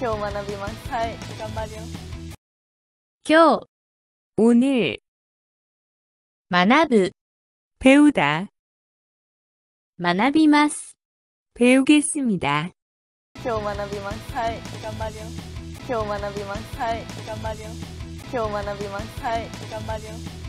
今日学びます。はい。頑張ます。今日、오늘学ぶ、배우 다, 学びます。배우겠습니 다. 今日学びます。はい。頑張ます。今日学びます。はい。頑張ます。今日学びます。はい。頑張ります。